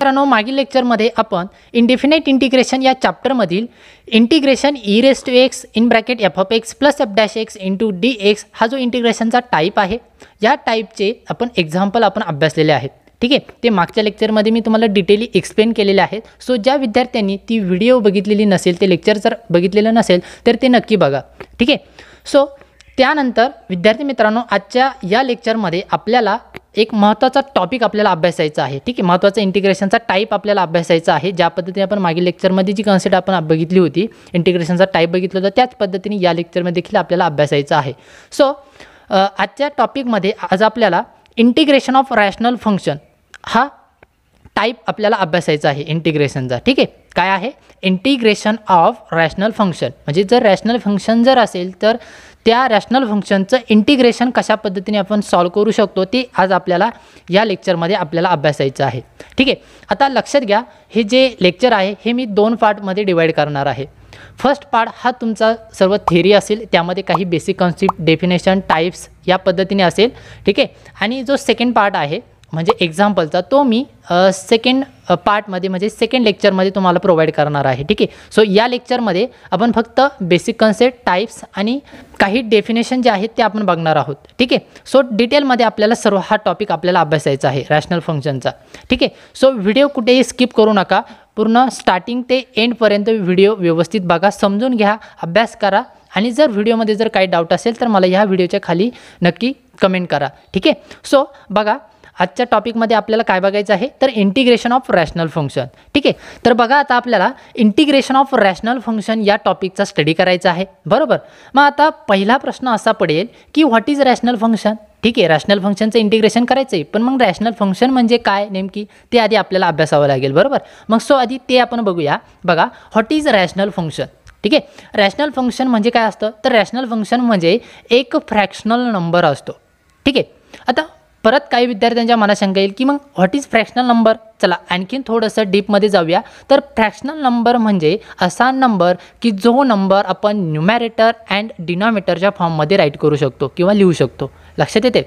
मित्रांनो मागील लेक्चरमध्ये आपण इंडिफिनाईट इंटिग्रेशन या चॅप्टरमधील integration e raise to x in bracket f of x plus f dash x into d x हा जो इंटिग्रेशनचा टाईप आहे या टाईपचे आपण एक्झाम्पल आपण अभ्यासलेले आहेत. ठीक आहे? ते मागच्या लेक्चरमध्ये मी तुम्हाला डिटेली एक्सप्लेन केलेले आहेत. सो ज्या विद्यार्थ्यांनी ती व्हिडिओ बघितलेली नसेल ते लेक्चर जर बघितलेलं नसेल तर ते नक्की बघा. ठीक आहे? सो त्यानंतर विद्यार्थी मित्रांनो आजच्या या लेक्चरमध्ये आपल्याला एक महत्त्वाचा टॉपिक आपल्याला अभ्यासायचा आहे. ठीक आहे महत्त्वाचा इंटिग्रेशनचा टाईप आपल्याला अभ्यासायचा आहे. ज्या पद्धतीने आपण मागील लेक्चरमध्ये जी कन्सेप्ट आपण बघितली होती इंटिग्रेशनचा टाईप बघितलं होता त्याच पद्धतीने या लेक्चरमध्ये देखील आपल्याला अभ्यासायचा आहे. सो आजच्या टॉपिकमध्ये आज आपल्याला इंटिग्रेशन ऑफ रॅशनल फंक्शन हा टाईप आपल्याला अभ्यासायचा आहे इंटिग्रेशनचा ठीक आहे? काय आहे? इंटिग्रेशन ऑफ रॅशनल फंक्शन म्हणजे जर रॅशनल फंक्शन जर असेल तर त्या रॅशनल फंक्शनचं इंटिग्रेशन कशा पद्धतीने आपण सॉल्व करू शकतो ते आज आपल्याला या लेक्चरमध्ये आपल्याला अभ्यासायचं आहे. ठीक आहे? आता लक्षात घ्या हे जे लेक्चर आहे हे मी दोन पार्टमध्ये डिवाईड करणार आहे. फर्स्ट पार्ट हा तुमचा सर्व थेरी असेल त्यामध्ये काही बेसिक कॉन्सेप्ट डेफिनेशन टाईप्स या पद्धतीने असेल. ठीक आहे? आणि जो सेकंड पार्ट आहे म्हणजे एक्झाम्पलचा तो मी सेकंड पार्टमध्ये म्हणजे सेकंड लेक्चरमध्ये तुम्हाला प्रोव्हाइड करणार आहे. ठीक आहे? सो या लेक्चरमध्ये आपण फक्त बेसिक कन्सेप्ट टाईप्स आणि काही डेफिनेशन जे आहेत ते आपण बघणार आहोत. ठीक आहे? सो डिटेलमध्ये आपल्याला सर्व हा टॉपिक आपल्याला अभ्यासायचा आहे रॅशनल फंक्शनचा ठीक आहे? सो व्हिडिओ कुठेही स्किप करू नका. पूर्ण स्टार्टिंग ते एंडपर्यंत व्हिडिओ व्यवस्थित बघा समजून घ्या अभ्यास करा आणि जर व्हिडिओमध्ये जर काही डाऊट असेल तर मला ह्या व्हिडिओच्या खाली नक्की कमेंट करा. ठीक आहे? सो बघा आजच्या टॉपिकमध्ये आपल्याला काय बघायचं आहे? तर इंटिग्रेशन ऑफ रॅशनल फंक्शन ठीक आहे? तर बघा आता आपल्याला इंटिग्रेशन ऑफ रॅशनल फंक्शन या टॉपिकचा स्टडी करायचा आहे. बरोबर? मग आता पहिला प्रश्न असा पडेल की व्हॉट इज रॅशनल फंक्शन ठीक आहे? रॅशनल फंक्शनचं इंटिग्रेशन करायचं आहे पण मग रॅशनल फंक्शन म्हणजे काय नेमकी? ते आधी आपल्याला अभ्यासावं लागेल. बरोबर? मग सो आधी ते आपण बघूया. बघा व्हॉट इज रॅशनल फंक्शन ठीक आहे? रॅशनल फंक्शन म्हणजे काय असतं? तर रॅशनल फंक्शन म्हणजे एक फ्रॅक्शनल नंबर असतो. ठीक आहे? आता परत काही विद्यार्थ्यांच्या मनात शंका येईल की मग व्हॉट इज फ्रॅक्शनल नंबर चला आणखीन थोडंसं डीपमध्ये जाऊया. तर फ्रॅक्शनल नंबर म्हणजे असा नंबर की जो नंबर आपण न्युमॅरेटर अँड डिनॉमिनेटरच्या फॉर्ममध्ये राईट करू शकतो किंवा लिहू शकतो. लक्षात येते?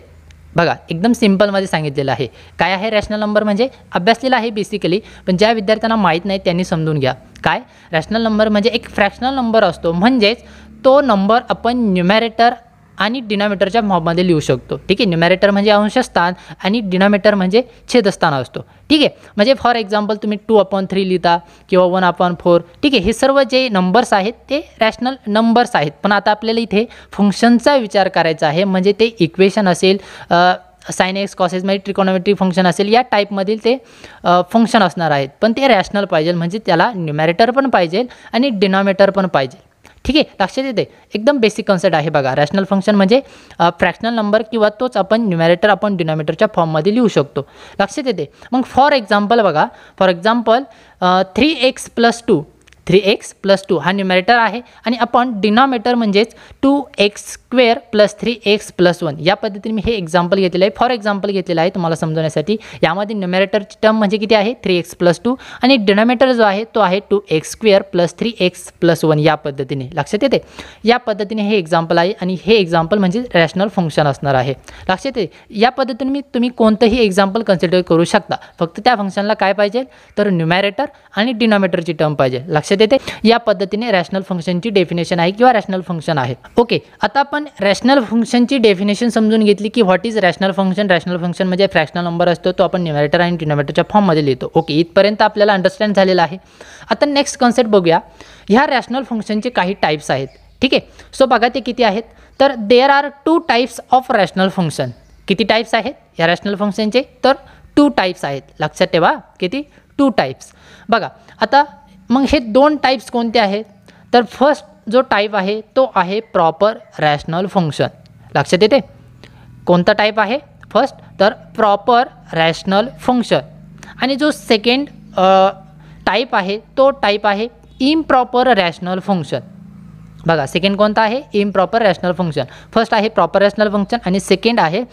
बघा एकदम सिम्पलमध्ये सांगितलेलं आहे. काय आहे रॅशनल नंबर म्हणजे? अभ्यासलेला आहे बेसिकली पण ज्या विद्यार्थ्यांना माहीत नाही त्यांनी समजून घ्या. काय? रॅशनल नंबर म्हणजे एक फ्रॅक्शनल नंबर असतो. म्हणजेच तो नंबर आपण न्युमॅरेटर आणि डिनॉमिनेटरच्या मॉबमध्ये लिहू शकतो. ठीक आहे? न्युमॅरेटर म्हणजे अंशस्थान आणि डिनॉमिनेटर म्हणजे छेदस्थान असतो. ठीक आहे? म्हणजे फॉर एक्झाम्पल तुम्ही टू अपॉन थ्री लिहिता किंवा वन अपॉन फोर ठीक आहे? हे सर्व जे नंबर्स आहेत ते रॅशनल नंबर्स आहेत. पण आता आपल्याला इथे फंक्शनचा विचार करायचा आहे. म्हणजे ते इक्वेशन असेल साइन एक्स कॉसेस म्हणजे ट्रिकॉनॉमेट्री फंक्शन असेल या टाईपमधील ते फंक्शन असणार आहेत. पण ते रॅशनल पाहिजे. म्हणजे त्याला न्युमॅरेटर पण पाहिजे आणि डिनॉमिनेटर पण पाहिजे. ठीक आहे? लक्षात येते एकदम बेसिक कन्सेप्ट आहे बघा. रॅशनल फंक्शन म्हणजे फ्रॅक्शनल नंबर किंवा तोच आपण न्युमॅरेटर आपण डिनॉमिनेटरच्या फॉर्ममध्ये लिहू शकतो. लक्षात येते मग फॉर एक्झाम्पल बघा. For example three x plus two three x plus two हा न्युमॅरेटर आहे आणि आपण डिनॉमिनेटर म्हणजेच two x square plus three x plus one. या पद्धतीने मी हे एक्झाम्पल घेतलेलं आहे. फॉर एक्झाम्पल घेतलेलं आहे तुम्हाला समजवण्यासाठी. यामध्ये न्युमॅरेटरची टर्म म्हणजे किती आहे? Three x plus two. आणि डिनॉमिनेटर जो आहे तो आहे two x square plus three x plus one. या पद्धतीने. लक्षात येते? या पद्धतीने हे एक्झाम्पल आहे आणि हे एक्झाम्पल म्हणजे रॅशनल फंक्शन असणार आहे. लक्षात येते? या पद्धतीने मी तुम्ही कोणतंही एक्झाम्पल कन्सिडर करू शकता. फक्त त्या फंक्शनला काय पाहिजे? तर न्युमॅरेटर आणि डिनॉमिनेटरची टर्म पाहिजे. लक्षात येते या पद्धतीने रॅशनल फंक्शनची डेफिनेशन आहे किंवा रॅशनल फंक्शन आहे. ओके आता आपण रॅशनल फंक्शनची डेफिनेशन समजून घेतली की what is rational function rational function म्हणजे फ्रॅक्शनल नंबर असतो तो आपण न्युमॅरेटर आणि डिनोमेटरच्या फॉर्ममध्ये लिहितो. ओके इथपर्यंत आपल्याला अंडरस्टँड झालेलं आहे. आता नेक्स्ट कॉन्सेप्ट बघूया. ह्या रॅशनल फंक्शनचे काही टाईप्स आहेत. ठीक आहे? सो बघा ते किती आहेत. तर there are two types of rational function किती टाईप्स आहेत? या रॅशनल फंक्शनचे तर टू टाईप्स आहेत. लक्षात ठेवा. किती? टू टाईप्स बघा आता मग हे दोन टाईप्स कोणते आहेत? तर फर्स्ट जो टाईप आहे तो आहे प्रॉपर रॅशनल फंक्शन लक्षात येते? कोणता टाईप आहे? फर्स्ट तर प्रॉपर रॅशनल फंक्शन आणि जो सेकंड टाईप आहे तो टाईप आहे इम्प्रॉपर रॅशनल फंक्शन बघा सेकंड कोणता आहे? इम्प्रॉपर रॅशनल फंक्शन फर्स्ट आहे प्रॉपर रॅशनल फंक्शन आणि सेकंड आहे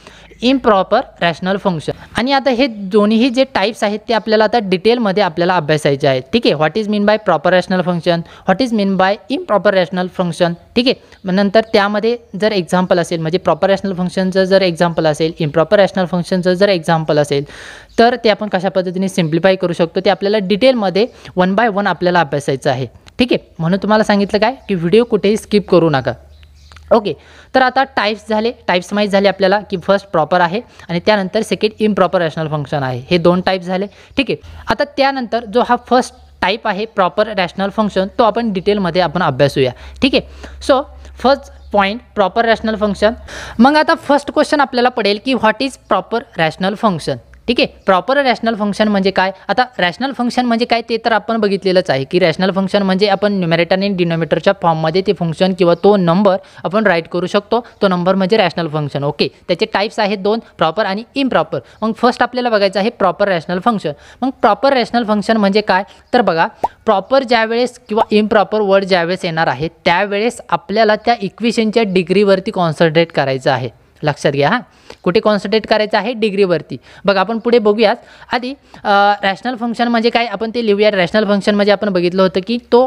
इम्प्रॉपर रॅशनल फंक्शन आणि आता हे दोन्ही जे टाईप्स आहेत ते आपल्याला आता डिटेलमध्ये आपल्याला अभ्यासायचे आहेत. ठीक आहे? What is mean by proper rational function what is mean by improper rational function ठीक आहे? मग नंतर त्यामध्ये जर एक्झाम्पल असेल म्हणजे प्रॉपर रॅशनल फंक्शनचं जर एक्झाम्पल असेल इम्प्रॉपर रॅशनल फंक्शनचं जर एक्झाम्पल असेल तर ते आपण कशा पद्धतीने सिम्प्लिफाय करू शकतो ते आपल्याला डिटेलमध्ये वन बाय वन आपल्याला अभ्यासायचं आहे. ठीक आहे? म्हणून तुम्हाला सांगितलं काय? की व्हिडिओ कुठेही स्किप करू नका. ओके. तर आता टाईप्स झाले. टाईप्स माहीत झाले आपल्याला की फर्स्ट प्रॉपर आहे आणि त्यानंतर सेकंड इम्प्रॉपर रॅशनल फंक्शन आहे. हे दोन टाईप झाले. ठीक? आहे आता त्यानंतर जो हा फर्स्ट टाईप आहे प्रॉपर रॅशनल फंक्शन तो आपण डिटेलमध्ये आपण अभ्यासूया. ठीक? आहे so first point proper rational function मग आता फर्स्ट क्वेश्चन आपल्याला पडेल की what is proper rational function ठीक आहे? प्रॉपर रॅशनल फंक्शन म्हणजे काय? आता रॅशनल फंक्शन म्हणजे काय ते तर आपण बघितलेलंच आहे की रॅशनल फंक्शन म्हणजे आपण न्युमेरेटर आणि डिनोमिनेटरच्या फॉर्ममध्ये ते फंक्शन किंवा तो नंबर आपण राईट करू शकतो. तो नंबर म्हणजे रॅशनल फंक्शन ओके त्याचे टाईप्स आहेत दोन प्रॉपर आणि इम्प्रॉपर मग फर्स्ट आपल्याला बघायचं आहे प्रॉपर रॅशनल फंक्शन मग प्रॉपर रॅशनल फंक्शन म्हणजे काय? तर बघा प्रॉपर ज्यावेळेस किंवा इम्प्रॉपर वर्ड ज्यावेळेस येणार आहे त्यावेळेस आपल्याला त्या इक्वेशनच्या डिग्रीवरती कॉन्सन्ट्रेट करायचं आहे. लक्षात घ्या हां. कुठे कॉन्सन्ट्रेट करायचं आहे? डिग्रीवरती बघ आपण पुढे बघूयात. आधी रॅशनल फंक्शन म्हणजे काय? आपण ते लिहूया रॅशनल फंक्शन म्हणजे आपण बघितलं होतं की तो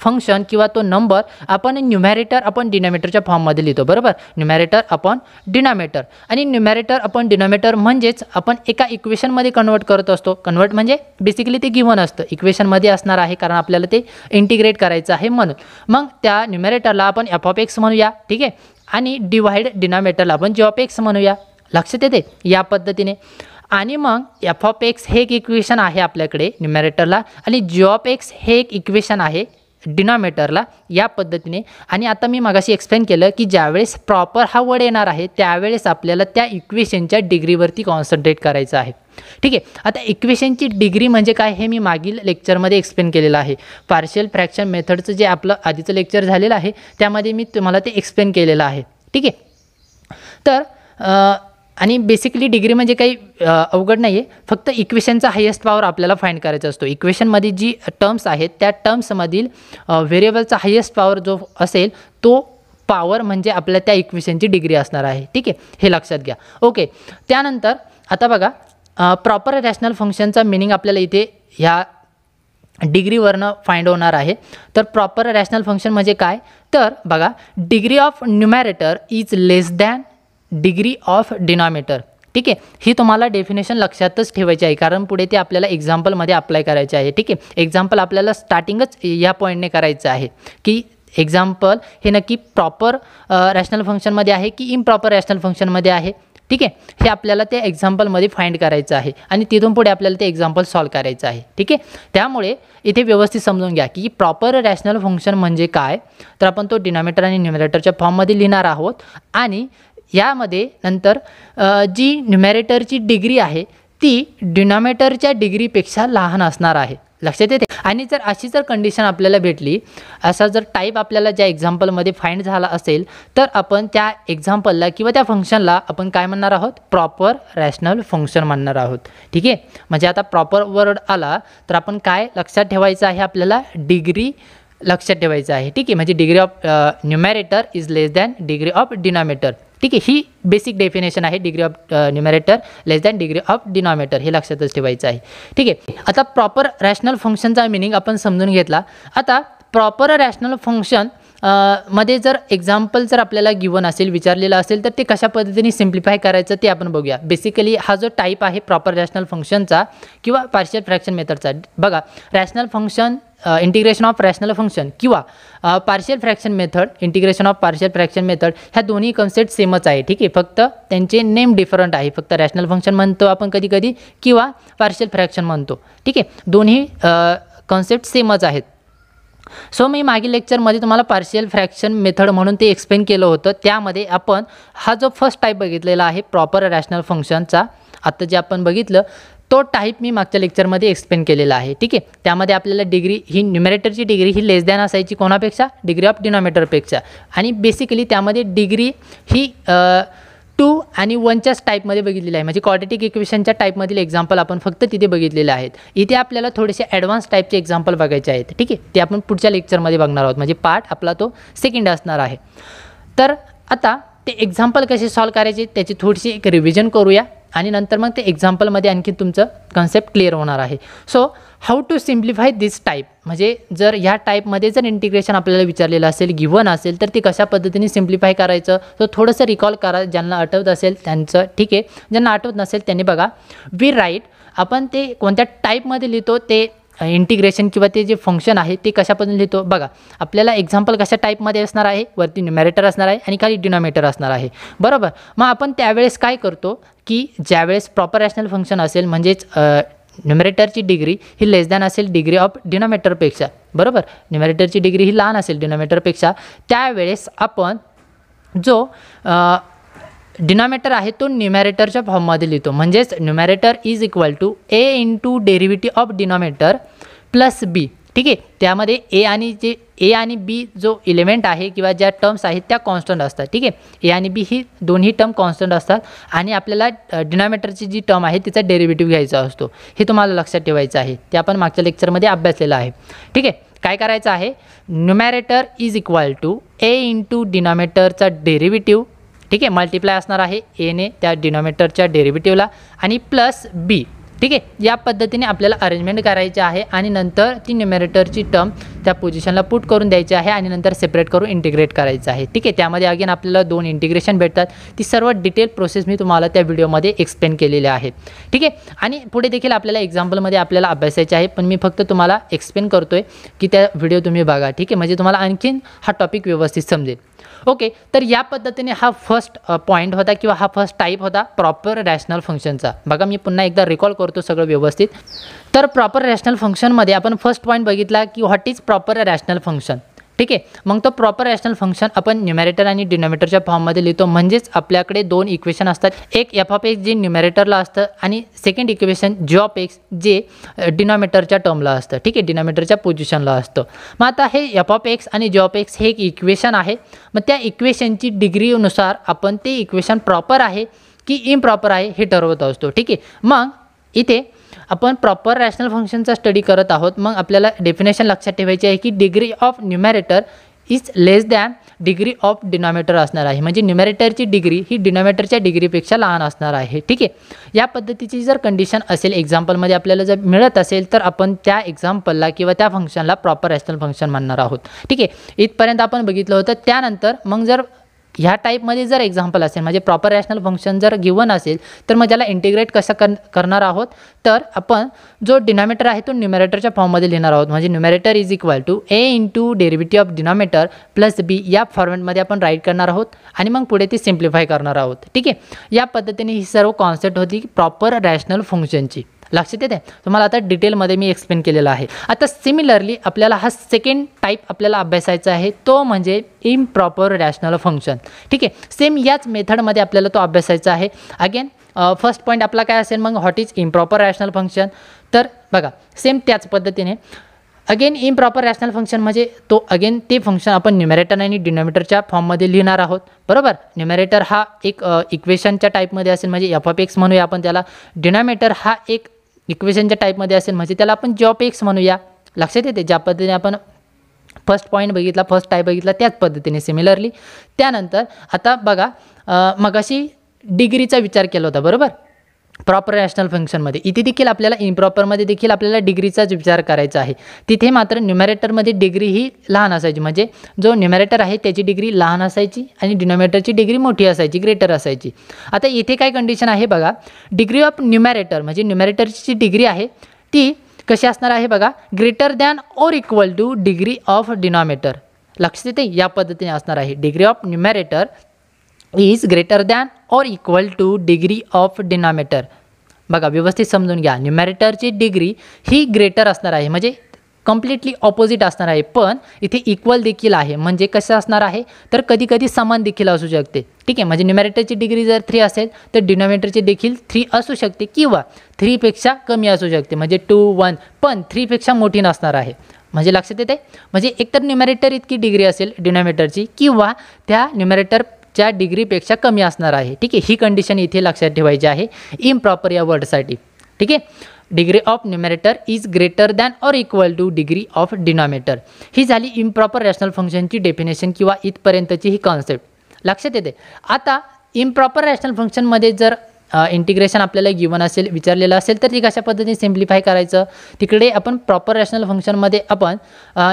फंक्शन किंवा तो नंबर आपण न्युमॅरेटर आपण डिनॉमेटरच्या फॉर्ममध्ये लिहितो. बरोबर? न्युमॅरेटर आपण डिनॉमेटर आणि न्युमॅरेटर आपण डिनॉमेटर म्हणजेच आपण एका इक्वेशनमध्ये कन्वर्ट करत असतो. कन्वर्ट म्हणजे बेसिकली ते गिवन असतं. इक्वेशनमध्ये असणार आहे कारण आपल्याला ते इंटिग्रेट करायचं आहे म्हणून. मग त्या न्युमॅरेटरला आपण एफ ऑफ एक्स म्हणूया. ठीक आहे? आणि डिवाइड डिनॉमिनेटरला आपण जी ऑफ एक्स म्हणूया लक्षात येते? या पद्धतीने. आणि मग एफ ऑफ एक्स हे एक इक्वेशन आहे आपल्याकडे न्युमॅरेटरला आणि जी ऑफ एक्स हे एक इक्वेशन आहे डिनॉमिनेटरला या पद्धतीने. आणि आता मी मागाशी एक्सप्लेन केलं की ज्यावेळेस प्रॉपर हा वर्ड येणार आहे त्यावेळेस आपल्याला त्या इक्वेशनच्या डिग्रीवरती कॉन्सन्ट्रेट करायचं आहे. ठीक आहे? आता इक्वेशनची डिग्री म्हणजे काय हे मी मागील लेक्चरमध्ये एक्सप्लेन केलेलं आहे. पार्शियल फ्रॅक्शन मेथडचं जे आपलं आधीचं लेक्चर झालेलं आहे त्यामध्ये मी तुम्हाला ते एक्सप्लेन केलेलं आहे. ठीक आहे? तर आणि बेसिकली डिग्री म्हणजे काही अवघड नाही आहे फक्त इक्वेशनचा हायेस्ट पॉवर आपल्याला फाईंड करायचा असतो. इक्वेशनमध्ये जी टर्म्स आहेत त्या टर्म्समधील व्हेरिएबलचा हायेस्ट पॉवर जो असेल तो पॉवर म्हणजे आपल्या त्या इक्वेशनची डिग्री असणार आहे. ठीक आहे? हे लक्षात घ्या. ओके त्यानंतर आता बघा प्रॉपर रॅशनल फंक्शनचा मिनिंग आपल्याला इथे ह्या डिग्रीवरनं फाइंड होणार आहे. तर प्रॉपर रॅशनल फंक्शन म्हणजे काय? तर बघा degree of numerator is less than degree of denominator ठीक आहे? ही तुम्हाला डेफिनेशन लक्षातच ठेवायची आहे. कारण पुढे ते आपल्याला एक्झाम्पलमध्ये अप्लाय करायचे आहे. ठीक आहे? एक्झाम्पल आपल्याला स्टार्टिंगच या पॉईंटने करायचं आहे. की एक्झाम्पल हे नक्की प्रॉपर रॅशनल फंक्शनमध्ये आहे की इम्प्रॉपर रॅशनल फंक्शनमध्ये आहे? ठीक आहे? हे आपल्याला त्या एक्झाम्पलमध्ये फाइंड करायचं आहे. आणि तिथून पुढे आपल्याला ते एक्झाम्पल सॉल्व करायचं आहे. ठीक आहे? त्यामुळे इथे व्यवस्थित समजून घ्या की प्रॉपर रॅशनल फंक्शन म्हणजे काय? तर आपण तो डिनॉमिटर आणि न्युमिनेटरच्या फॉर्ममध्ये लिहिणार आहोत. आणि यामध्ये नंतर जी न्युमॅरेटरची डिग्री आहे ती डिनॉमेटरच्या डिग्रीपेक्षा लहान असणार आहे. लक्षात येते? आणि जर अशी जर कंडिशन आपल्याला भेटली असा जर टाईप आपल्याला ज्या एक्झाम्पलमध्ये फाईंड झाला असेल तर आपण त्या एक्झाम्पलला किंवा त्या फंक्शनला आपण काय म्हणणार आहोत? प्रॉपर रॅशनल फंक्शन म्हणणार आहोत. ठीक आहे? म्हणजे आता प्रॉपर वर्ड आला तर आपण काय लक्षात ठेवायचं आहे? आपल्याला डिग्री लक्षात ठेवायचं आहे. ठीक आहे? म्हणजे degree of numerator is less than degree of denominator ठीक आहे ही बेसिक डेफिनेशन आहे degree of numerator less than degree of denominator हे लक्षातच ठेवायचं आहे. ठीक आहे आता प्रॉपर रॅशनल फंक्शनचा मिनिंग आपण समजून घेतला. आता प्रॉपर रॅशनल फंक्शनमध्ये जर एक्झाम्पल जर आपल्याला गिवन असेल विचारलेलं असेल तर ते कशा पद्धतीने सिम्प्लिफाय करायचं ते आपण बघूया. बेसिकली हा जो टाईप आहे प्रॉपर रॅशनल फंक्शनचा किंवा पार्शियल फ्रॅक्शन मेथडचा बघा rational function integration of rational function किंवा partial fraction method integration of partial fraction method ह्या दोन्ही कन्सेप्ट सेमच आहे. ठीक आहे? फक्त त्यांचे नेम डिफरंट आहे. फक्त रॅशनल फंक्शन म्हणतो आपण कधी कधी किंवा पार्शियल फ्रॅक्शन म्हणतो. ठीक आहे? दोन्ही कन्सेप्ट सेमच आहेत. सो मी मागील लेक्चरमध्ये तुम्हाला पार्शियल फ्रॅक्शन मेथड म्हणून ते एक्सप्लेन केलं होतं. त्यामध्ये आपण हा जो फर्स्ट टाईप बघितलेला आहे प्रॉपर रॅशनल फंक्शनचा आत्ता जे आपण बघितलं तो टाईप मी मागच्या लेक्चरमध्ये एक्सप्लेन केलेला आहे. ठीक आहे? त्यामध्ये आपल्याला डिग्री ही न्युमरेटरची डिग्री ही लेस दॅन असायची कोणापेक्षा? डिग्री ऑफ डिनॉमिनेटरपेक्षा आणि बेसिकली त्यामध्ये डिग्री ही टू आणि वनच्याच टाईपमध्ये बघितलेलं आहे. म्हणजे क्वाड्रेटिक इक्वेशनच्या टाईपमधील एक्झाम्पल आपण फक्त तिथे बघितलेले आहेत. इथे आपल्याला थोडेसे ॲडव्हान्स टाईपचे एक्झाम्पल बघायचे आहेत. ठीक आहे? ते आपण पुढच्या लेक्चरमध्ये बघणार आहोत. म्हणजे पार्ट आपला तो सेकंड असणार आहे. तर आता ते एक्झाम्पल कसे सॉल्व करायचे त्याची थोडीशी एक रिव्हिजन करूया. आणि नंतर मग ते एक्झाम्पलमध्ये आणखी तुमचं कन्सेप्ट क्लिअर होणार आहे. So how to simplify this type म्हणजे जर ह्या टाईपमध्ये जर इंटिग्रेशन आपल्याला विचारलेलं असेल गिवन असेल तर ते कशा पद्धतीने सिम्प्लिफाय करायचं? तो थोडंसं रिकॉल करा ज्यांना आठवत असेल त्यांचं ठीक आहे? ज्यांना आठवत नसेल त्यांनी बघा. वी राईट आपण ते कोणत्या टाईपमध्ये लिहितो ते इंटिग्रेशन किंवा ते जे फंक्शन आहे ते कशा पद्धतीने लिहितो? बघा आपल्याला एक्झाम्पल कशा टाईपमध्ये असणार आहे? वरती न्युमॅरेटर असणार आहे आणि खाली डिनॉमिनेटर असणार आहे. बरोबर? मग आपण त्यावेळेस काय करतो? की ज्यावेळेस प्रॉपर रॅशनल फंक्शन असेल म्हणजेच न्युमरेटरची डिग्री ही लेस दॅन असेल डिग्री ऑफ डिनॉमेटरपेक्षा बरोबर? न्युमरेटरची डिग्री ही लहान असेल डिनॉमेटरपेक्षा त्यावेळेस आपण जो डिनॉमेटर आहे तो न्युमॅरेटरच्या फॉर्ममध्ये लिहितो. म्हणजेच numerator is equal to a into derivative of denominator plus b ठीक आहे? त्यामध्ये ए आणि जे ए आणि बी जो इलिमेंट आहे किंवा ज्या टर्म्स आहेत त्या कॉन्स्टंट असतात. ठीक आहे? ए आणि बी ही दोन्ही टर्म कॉन्स्टंट असतात. आणि आपल्याला डिनॉमिनेटरची जी टर्म आहे तिचा डेरिव्हेटिव्ह घ्यायचा असतो. हे तुम्हाला लक्षात ठेवायचं आहे. ते आपण मागच्या लेक्चरमध्ये अभ्यासलेलं आहे. ठीक आहे? काय करायचं आहे? Numerator is equal to a into डिनॉमिनेटरचा derivative ठीक आहे? मल्टिप्लाय असणार आहे एने त्या डिनॉमिनेटरच्या डेरिव्हेटिव्हला आणि प्लस बी ठीक आहे? या पद्धतीने आपल्याला अरेंजमेंट करायची आहे आणि नंतर ती न्युमेरेटरची टर्म त्या पोझिशनला पुट करून द्यायची आहे आणि नंतर सेपरेट करून इंटिग्रेट करायचं आहे. ठीक आहे? त्यामध्ये अगेन आपल्याला दोन इंटिग्रेशन भेटतात. ती सर्व डिटेल प्रोसेस मी तुम्हाला त्या व्हिडिओमध्ये एक्सप्लेन केलेली आहे. ठीक आहे? आणि पुढे देखील आपल्याला एक्झाम्पलमध्ये आपल्याला अभ्यासायचे आहे पण मी फक्त तुम्हाला एक्सप्लेन करतो आहे की त्या व्हिडिओ तुम्ही बघा. ठीक आहे? म्हणजे तुम्हाला आणखीन हा टॉपिक व्यवस्थित समजेल. ओके तर या पद्धतीने हा फर्स्ट पॉईंट होता किंवा हा फर्स्ट टाईप होता प्रॉपर रॅशनल फंक्शनचा बघा मी पुन्हा एकदा रिकॉल करतो सगळं व्यवस्थित. तर प्रॉपर रॅशनल फंक्शनमध्ये आपण फर्स्ट पॉईंट बघितला की what is proper rational function ठीक आहे? मग तो प्रॉपर रॅशनल फंक्शन आपण न्युमॅरेटर आणि डिनॉमिनेटरच्या फॉर्ममध्ये लिहितो. म्हणजेच आपल्याकडे दोन इक्वेशन असतात. एक एफ ऑफ एक्स जे न्युमॅरेटरला असतं आणि second equation g of x जे डिनॉमिनेटरच्या टर्मला असतं. ठीक आहे? डिनॉमिनेटरच्या पोझिशनला असतं. मग आता हे एफ ऑफ एक्स आणि जी ऑफ एक्स हे एक इक्वेशन आहे. मग त्या इक्वेशनची डिग्रीनुसार आपण ते इक्वेशन प्रॉपर आहे की इम्प्रॉपर आहे हे ठरवत असतो. ठीक आहे? मग इथे आपण प्रॉपर रॅशनल फंक्शनचा स्टडी करत आहोत. मग आपल्याला डेफिनेशन लक्षात ठेवायची आहे की degree of numerator is less than degree of denominator असणार आहे. म्हणजे न्युमॅरेटरची डिग्री ही डिनॉमिनेटरच्या डिग्रीपेक्षा लहान असणार आहे. ठीक आहे? या पद्धतीची जर कंडिशन असेल एक्झाम्पलमध्ये आपल्याला जर मिळत असेल तर आपण त्या एक्झाम्पलला किंवा त्या फंक्शनला प्रॉपर रॅशनल फंक्शन म्हणणार आहोत. ठीक आहे? इथपर्यंत आपण बघितलं होतं. त्यानंतर मग जर ह्या टाईपमध्ये जर एक्झाम्पल असेल म्हणजे प्रॉपर रॅशनल फंक्शन जर गिवन असेल तर मग त्याला इंटिग्रेट कसं कर करणार आहोत? तर आपण जो डिनॉमिनेटर आहे तो न्युमॅरेटरच्या फॉर्ममध्ये लिहिणार आहोत. म्हणजे numerator is equal to a into derivative of denominator plus b या फॉर्मॅटमध्ये आपण राईट करणार आहोत आणि मग पुढे ती सिम्प्लिफाय करणार आहोत. ठीक आहे? या पद्धतीने ही सर्व कॉन्सेप्ट होती प्रॉपर रॅशनल फंक्शनची लक्षात येते तुम्हाला आता डिटेलमध्ये मी एक्सप्लेन केलेलं आहे. आता सिमिलरली आपल्याला हा सेकंड टाईप आपल्याला अभ्यासायचा आहे तो म्हणजे इम्प्रॉपर रॅशनल फंक्शन ठीक आहे? सेम याच मेथडमध्ये आपल्याला तो अभ्यासायचा आहे. अगेन फर्स्ट पॉईंट आपला काय असेल मग? What is improper rational function तर बघा सेम त्याच पद्धतीने. अगेन इम्प्रॉपर रॅशनल फंक्शन म्हणजे तो अगेन ते फंक्शन आपण न्युमॅरेटर आणि डिनॉमिनेटरच्या फॉर्ममध्ये लिहिणार आहोत. बरोबर? न्युमॅरेटर हा एक इक्वेशनच्या टाईपमध्ये असेल. म्हणजे एफ ऑफ एक्स म्हणूया आपण त्याला. डिनॉमिनेटर हा एक इक्वेशनच्या टाईपमध्ये असेल म्हणजे त्याला आपण जॉब एक्स म्हणूया. लक्षात येते? ज्या पद्धतीने आपण फर्स्ट पॉईंट बघितला फर्स्ट टाईप बघितला त्याच पद्धतीने सिमिलरली त्यानंतर आता बघा मगाशी डिग्रीचा विचार केला होता बरोबर? प्रॉपर रॅशनल फंक्शनमध्ये इथे देखील आपल्याला इम्प्रॉपरमध्ये देखील आपल्याला डिग्रीचाच विचार करायचा आहे. तिथे मात्र न्युमॅरेटरमध्ये डिग्री ही लहान असायची. म्हणजे जो न्युमॅरेटर आहे त्याची डिग्री लहान असायची आणि डिनॉमिनेटरची डिग्री मोठी असायची ग्रेटर असायची. आता इथे काय कंडिशन आहे बघा. डिग्री ऑफ न्युमॅरेटर म्हणजे न्युमॅरेटरची जी डिग्री आहे ती कशी असणार आहे बघा? Greater than or equal to degree of denominator लक्षात येते या पद्धतीने असणार आहे. Degree of numerator is greater than or equal to degree of denominator बघा व्यवस्थित समजून घ्या. न्युमॅरेटरची डिग्री ही ग्रेटर असणार आहे. म्हणजे कम्प्लिटली ऑपोजिट असणार आहे. पण इथे इक्वल देखील आहे. म्हणजे कसं असणार आहे? तर कधी कधी समान देखील असू शकते. ठीक आहे? म्हणजे न्युमॅरेटरची डिग्री जर थ्री असेल तर डिनॉमिनेटरची देखील थ्री असू शकते किंवा थ्रीपेक्षा कमी असू शकते. म्हणजे टू वन पण थ्रीपेक्षा मोठी नसणार आहे. म्हणजे लक्षात येते म्हणजे एकतर न्युमॅरेटर इतकी डिग्री असेल डिनॉमिनेटरची किंवा त्या न्युमॅरेटर च्या डिग्रीपेक्षा कमी असणार आहे. ठीक आहे? ही कंडिशन इथे लक्षात ठेवायची आहे. इम्प्रॉपर या वर्डसाठी ठीक आहे? Degree of numerator is greater than or equal to degree of denominator ही झाली इम्प्रॉपर रॅशनल फंक्शनची डेफिनेशन किंवा इथपर्यंतची ही कॉन्सेप्ट लक्षात येते आता इम्प्रॉपर रॅशनल फंक्शनमध्ये जर इंटिग्रेशन आपल्याला गिवन असेल विचारलेलं असेल तर ती कशा पद्धतीने सिम्प्लिफाय करायचं. तिकडे आपण प्रॉपर रॅशनल फंक्शनमध्ये आपण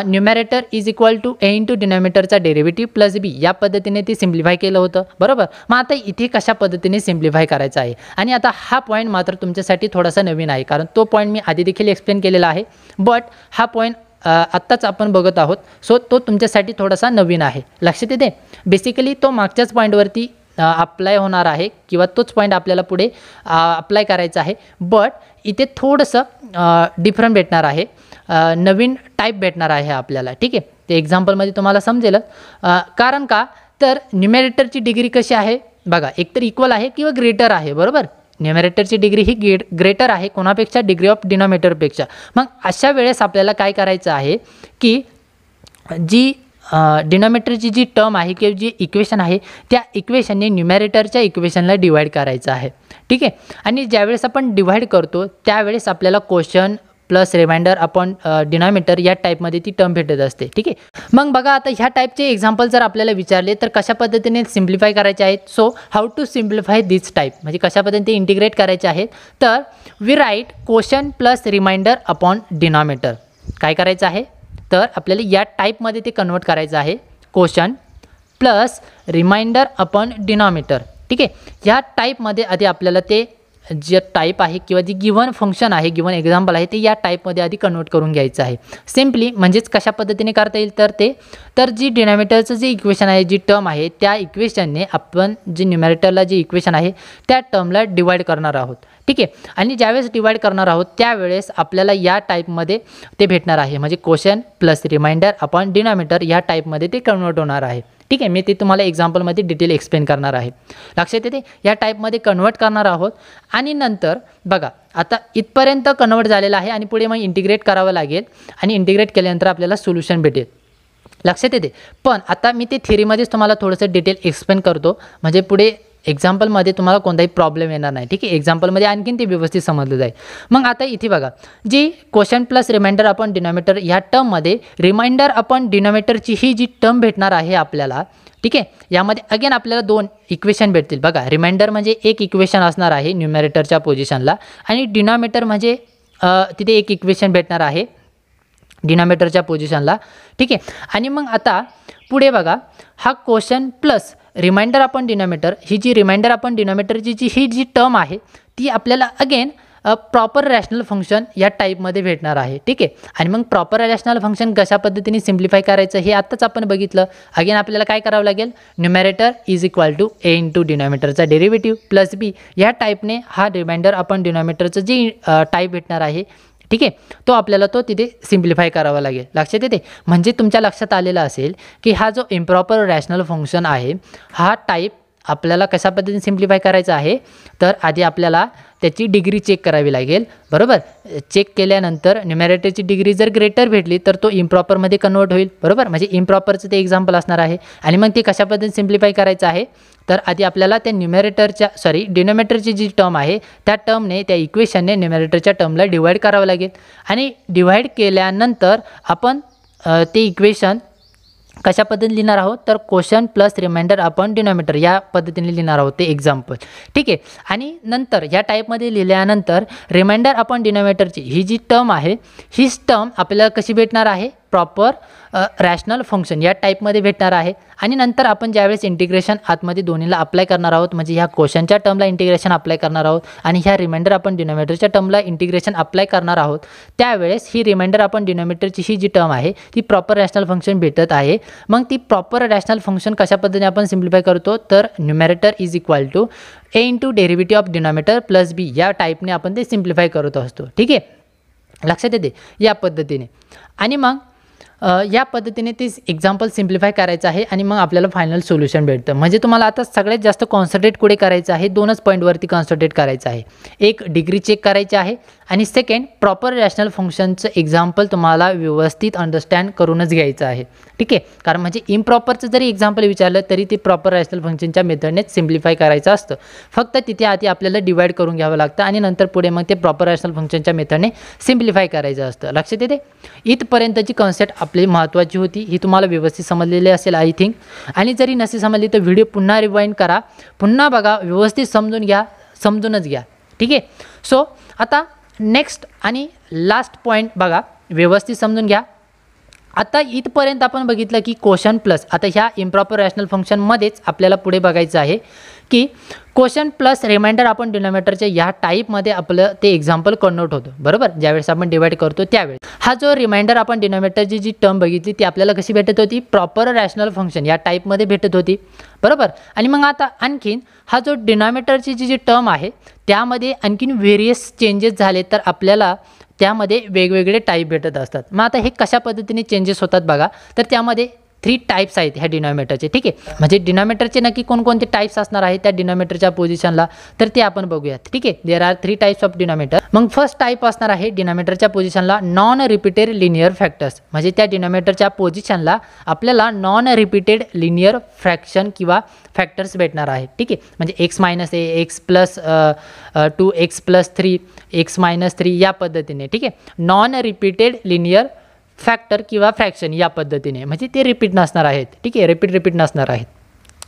numerator is equal to a into डिनॉमिनेटरचा derivative plus बी या पद्धतीने ते सिम्प्लिफाय केलं होतं. बरोबर? मग आता इथे कशा पद्धतीने सिम्प्लिफाय करायचं आहे? आणि आता हा पॉईंट मात्र तुमच्यासाठी थोडासा नवीन आहे कारण तो पॉईंट मी आधी देखील एक्सप्लेन केलेला आहे. बट हा पॉईंट आत्ताच आपण बघत आहोत. सो तो तुमच्यासाठी थोडासा नवीन आहे. लक्षात येते? बेसिकली तो मागच्याच पॉईंटवरती अप्लाय होणार आहे किंवा तोच पॉईंट आपल्याला पुढे अप्लाय करायचा आहे. बट इथे थोडंसं डिफरंट भेटणार आहे. नवीन टाईप भेटणार आहे आपल्याला ठीक आहे? ते एक्झाम्पलमध्ये तुम्हाला समजेलच. कारण का? तर न्युमेरेटरची डिग्री कशी आहे? बघा एकतर इक्वल आहे किंवा ग्रेटर आहे बरोबर? न्युमेरेटरची डिग्री ही ग्रे ग्रेटर आहे कोणापेक्षा? डिग्री ऑफ डिनॉमिनेटरपेक्षा मग अशा वेळेस आपल्याला काय करायचं आहे की जी डिनॉमिनेटरची जी टर्म आहे किंवा जी इक्वेशन आहे त्या इक्वेशनने न्युमॅरेटरच्या इक्वेशनला डिवाईड करायचं आहे. ठीक आहे? आणि ज्यावेळेस आपण डिवाईड करतो त्यावेळेस आपल्याला question plus remainder upon denominator या टाईपमध्ये ती टर्म भेटत असते. ठीक आहे? मग बघा आता ह्या टाईपचे एक्झाम्पल जर आपल्याला विचारले तर कशा पद्धतीने सिम्प्लिफाय करायचे आहेत? So how to simplify this type म्हणजे कशा पद्धतीने ते इंटिग्रेट करायचे आहेत? तर we write question plus remainder upon denominator काय करायचं आहे? तर आपल्याला या टाईपमध्ये ते कन्वर्ट करायचं आहे. Question plus remainder upon denominator ठीक आहे? ह्या टाईपमध्ये आधी आपल्याला ते जे टाईप आहे किंवा जी गिवन फंक्शन आहे गिवन एक्झाम्पल आहे ते या टाईपमध्ये आधी कन्वर्ट करून घ्यायचं आहे. सिम्पली म्हणजेच कशा पद्धतीने करता येईल तर ते? तर जी डिनॉमिनेटरचं जे इक्वेशन आहे जी टर्म आहे त्या इक्वेशनने आपण जी न्युमॅरेटरला जी इक्वेशन आहे त्या टर्मला डिवाईड करणार आहोत. ठीक आहे? आणि ज्यावेळेस डिवाईड करणार आहोत त्यावेळेस आपल्याला या टाईपमध्ये ते भेटणार आहे. म्हणजे question plus remainder upon denominator या टाईपमध्ये ते कन्वर्ट होणार आहे. ठीक आहे मी ते तुम्हाला एक्झाम्पलमध्ये डिटेल एक्सप्लेन करणार आहे. लक्षात येते? या टाईपमध्ये कन्वर्ट करणार आहोत आणि नंतर बघा आता इथपर्यंत कन्वर्ट झालेलं आहे आणि पुढे मग इंटिग्रेट करावं लागेल आणि इंटिग्रेट केल्यानंतर आपल्याला सोल्युशन भेटेल. लक्षात येते? पण आता मी ते थेरीमध्येच तुम्हाला थोडंसं डिटेल एक्सप्लेन करतो. म्हणजे पुढे एक्झाम्पलमध्ये तुम्हाला कोणताही प्रॉब्लेम येणार नाही ठीक आहे? एक्झाम्पलमध्ये आणखीन ते व्यवस्थित समजलं जाईल. मग आता इथे बघा जी question plus remainder upon denominator ह्या टर्ममध्ये रिमाइंडर अपॉन डिनॉमिनेटरची ही जी टर्म भेटणार आहे आपल्याला ठीक आहे? यामध्ये अगेन आपल्याला दोन इक्वेशन भेटतील. बघा रिमाइंडर म्हणजे एक इक्वेशन असणार आहे न्युमॅरेटरच्या पोझिशनला आणि डिनॉमिनेटर म्हणजे तिथे एक इक्वेशन भेटणार आहे डिनॉमिनेटरच्या पोझिशनला ठीक आहे? आणि मग आता पुढे बघा हा क्वेश्चन प्लस रिमाइंडर आपण डिनॉमिटर ही जी रिमाइंडर आपण डिनॉमिटरची जी ही जी टर्म आहे ती आपल्याला अगेन प्रॉपर रॅशनल फंक्शन या टाईपमध्ये भेटणार आहे. ठीक आहे? आणि मग प्रॉपर रॅशनल फंक्शन कशा पद्धतीने सिम्प्लिफाय करायचं हे आत्ताच आपण बघितलं. अगेन आपल्याला काय करावं लागेल? Numerator is equal to A into डिनॉमिटरचा derivative plus बी या टाईपने हा रिमाइंडर आपण डिनॉमिटरचं जी टाईप भेटणार आहे ठीक आहे? तो आपल्याला तो तिथे सिम्प्लिफाय करावा लागेल. लक्षात येते? म्हणजे तुमच्या लक्षात आलेला असेल की हा जो इम्प्रॉपर रॅशनल फंक्शन आहे हा टाईप आपल्याला कशा पद्धतीने सिम्प्लिफाय करायचं आहे? तर आधी आपल्याला त्याची डिग्री चेक करावी लागेल. बरोबर? चेक केल्यानंतर न्युमॅरेटरची डिग्री जर ग्रेटर भेटली तर तो इम्प्रॉपरमध्ये कन्वर्ट होईल. बरोबर? म्हणजे इम्प्रॉपरचं ते एक्झाम्पल असणार आहे. आणि मग ते कशा पद्धतीने सिम्प्लिफाय करायचं आहे? तर आधी आपल्याला त्या न्युमॅरेटरच्या सॉरी डिनोमेटरची जी टर्म आहे त्या टर्मने त्या इक्वेशनने न्युमॅरेटरच्या टर्मला डिवाईड करावं लागेल. आणि डिवाईड केल्यानंतर आपण ते इक्वेशन कशा पद्धतीने लिहिणार आहोत? तर question plus remainder upon denominator या पद्धतीने लिहिणार आहोत ते एक्झाम्पल ठीक आहे? आणि नंतर या टाईपमध्ये लिहिल्यानंतर रिमाइंडर अपॉन डिनॉमिनेटरची ही जी टर्म आहे हीच टर्म आपल्याला कशी भेटणार आहे? प्रॉपर रॅशनल फंक्शन या टाईपमध्ये भेटणार आहे. आणि नंतर आपण ज्यावेळेस इंटिग्रेशन आतमध्ये दोन्हीला अप्लाय करणार आहोत म्हणजे ह्या क्वेश्चनच्या टर्मला इंटिग्रेशन अप्लाय करणार आहोत आणि ह्या रिमाइंडर आपण डिनोमिनेटरच्या टर्मला इंटिग्रेशन अप्लाय करणार आहोत त्यावेळेस ही रिमाइंडर आपण डिनोमिनेटरची ही जी टर्म आहे ती प्रॉपर रॅशनल फंक्शन भेटत आहे. मग ती प्रॉपर रॅशनल फंक्शन कशा पद्धतीने आपण सिम्प्लिफाय करतो? तर numerator is equal to A into derivative of denominator plus B या टाईपने आपण ते सिम्प्लिफाय करत असतो. ठीक आहे? लक्षात येते? या पद्धतीने. आणि मग या पद्धतीने ते एक्झाम्पल सिम्प्लिफाय करायचं आहे आणि मग आपल्याला फायनल सोल्युशन भेटतं. म्हणजे तुम्हाला आता सगळ्यात जास्त कॉन्सन्ट्रेट कुठे करायचं आहे? दोनच पॉईंटवरती कॉन्सन्ट्रेट करायचं आहे. एक डिग्री चेक करायची आहे. आणि सेकंड प्रॉपर रॅशनल फंक्शनचं एक्झाम्पल तुम्हाला व्यवस्थित अंडरस्टँड करूनच घ्यायचं आहे. ठीक आहे? कारण म्हणजे इम्प्रॉपरचं जरी एक्झाम्पल विचारलं तरी ते प्रॉपर रॅशनल फंक्शनच्या मेथडनेच सिम्प्लिफाय करायचं असतं. फक्त तिथे आधी आपल्याला डिवाईड करून घ्यावं लागतं आणि नंतर पुढे मग ते प्रॉपर रॅशनल फंक्शनच्या मेथडने सिम्प्लिफाय करायचं असतं. लक्षात येते? इथपर्यंतची कॉन्सेप्ट आपली महत्त्वाची होती. ही तुम्हाला व्यवस्थित समजलेली असेल आय थिंक आणि जरी नसे समजली तर व्हिडिओ पुन्हा रिवाइंड करा. पुन्हा बघा व्यवस्थित समजून घ्या समजूनच घ्या. ठीक आहे? सो आता नेक्स्ट आणि लास्ट पॉईंट बघा. व्यवस्थित समजून घ्या. आता इथपर्यंत आपण बघितलं की क्वेश्चन प्लस आता ह्या इम्प्रॉपर रॅशनल फंक्शनमध्येच आपल्याला पुढे बघायचं आहे की क्वेश्चन प्लस रिमाइंडर आपण डिनोमेटरच्या ह्या टाईपमध्ये आपलं ते एक्झाम्पल कन्वर्ट होतं. बरोबर? ज्यावेळेस आपण डिवाईड करतो त्यावेळेस. हा जो रिमाइंडर आपण डिनोमेटरची जी टर्म बघितली ती आपल्याला कशी भेटत होती? प्रॉपर रॅशनल फंक्शन या टाईपमध्ये भेटत होती. बरोबर? आणि मग आता आणखीन हा जो डिनॉमिनेटरची जी जी टर्म आहे त्यामध्ये आणखीन व्हेरियस चेंजेस झाले तर आपल्याला त्यामध्ये वेगवेगळे टाईप भेटत असतात. मग आता हे कशा पद्धतीने चेंजेस होतात बघा. तर त्यामध्ये थ्री टाईप्स आहेत ह्या डिनॉमिनेटरचे ठीक आहे? म्हणजे डिनॉमिनेटरचे नक्की कोणकोणते टाईप्स असणार आहेत त्या डिनॉमिनेटरच्या पोझिशनला तर ते आपण बघूयात. ठीक आहे? There are three types of denominator मग फर्स्ट टाईप असणार आहे डिनॉमिनेटरच्या पोझिशनला नॉन रिपीटेड लिनियर फॅक्टर्स म्हणजे त्या डिनॉमिनेटरच्या पोझिशनला आपल्याला नॉन रिपीटेड लिनियर फ्रॅक्शन किंवा फॅक्टर्स भेटणार आहेत. ठीक आहे? म्हणजे X minus A X plus two X plus three X minus three या पद्धतीने. ठीक आहे? नॉन रिपीटेड लिनियर फॅक्टर किंवा फ्रॅक्शन या पद्धतीने. म्हणजे ते रिपीट नसणार आहेत. ठीक आहे? रिपीट रिपीट नसणार आहेत.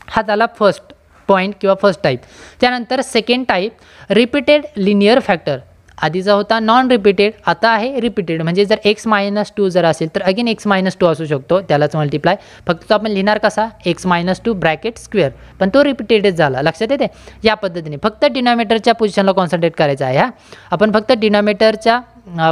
हा झाला फर्स्ट पॉईंट किंवा फर्स्ट टाईप त्यानंतर second type repeated linear factor आधीचा होता नॉन रिपीटेड आता आहे रिपीटेड म्हणजे जर एक्स मायनस टू जर असेल तर अगेन एक्स मायनस टू असू शकतो. त्यालाच मल्टिप्लाय फक्त तो आपण लिहिणार कसा? X minus two bracket square पण तो रिपीटेडच झाला. लक्षात येते? या पद्धतीने. फक्त डिनॉमिनेटरच्या पोझिशनला कॉन्सन्ट्रेट करायचं आहे हा. आपण फक्त डिनॉमिनेटरच्या